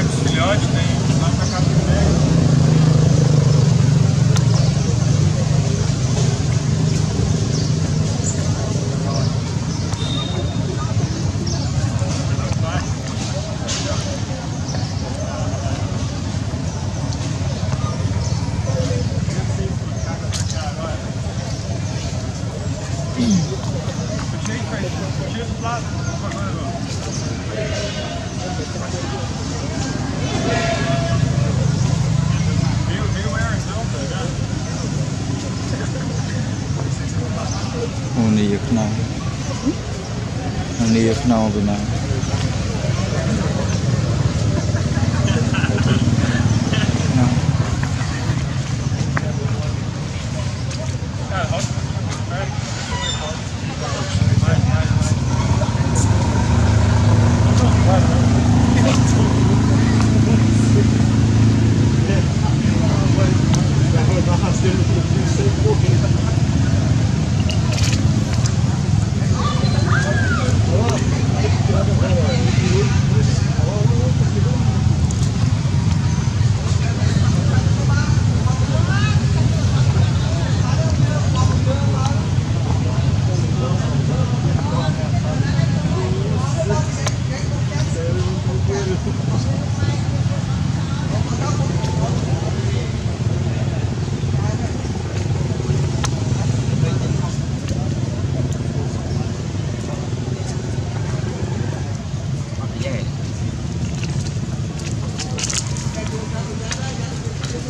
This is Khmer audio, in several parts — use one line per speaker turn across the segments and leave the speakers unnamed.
perto dos filhotes, tem lá pra cá នេះខ្នោ
នេះខ្នោពីណា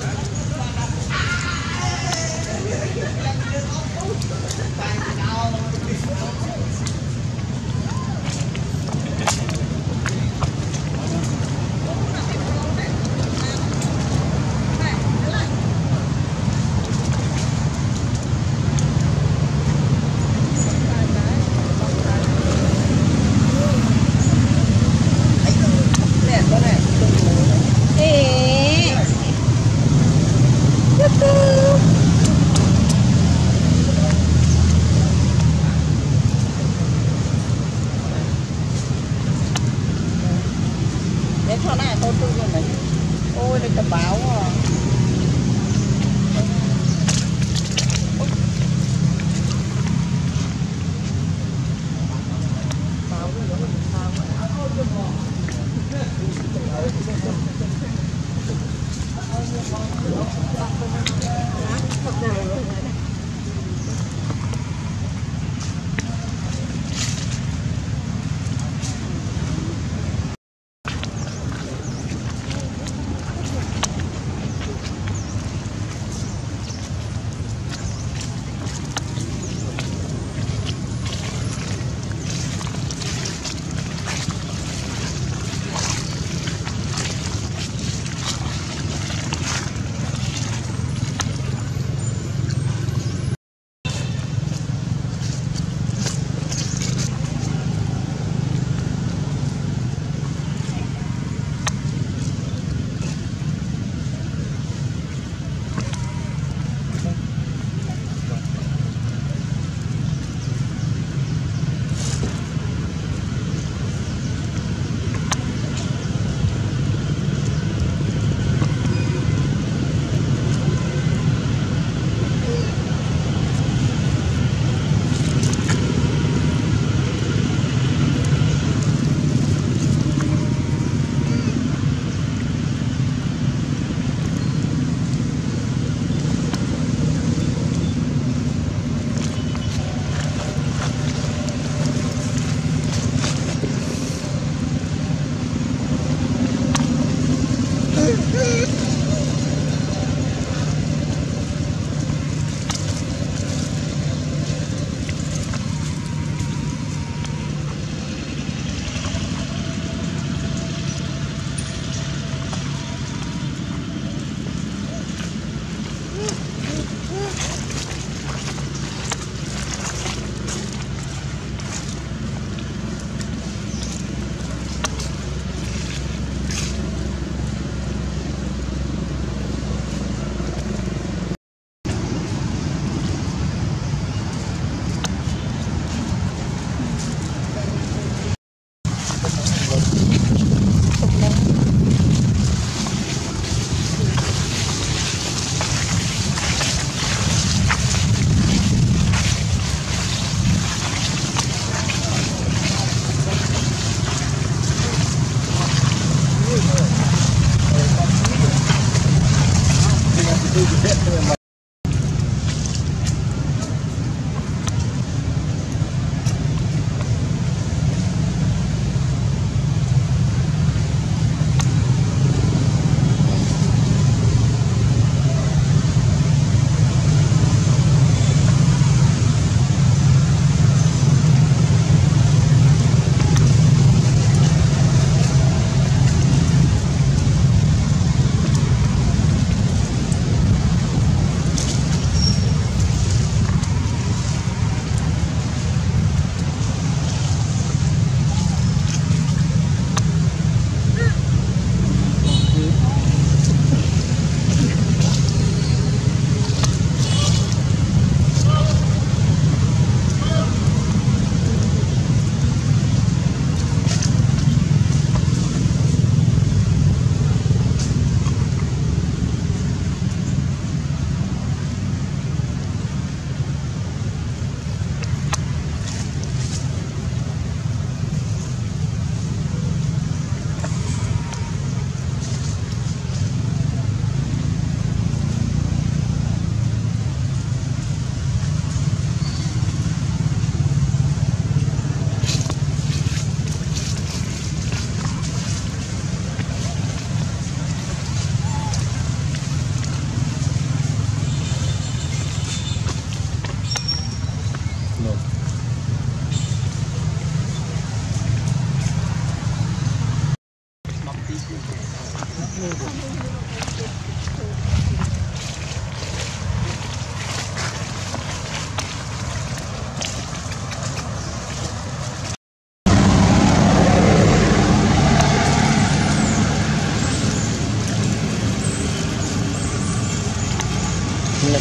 Right? Thank you.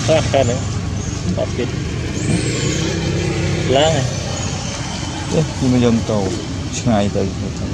ខ្លះកើតហ្នឹងបាត់ទៀតឡើងហើយ
នេះខ្ញុំយកទៅឆ្ងាយទៅទៅ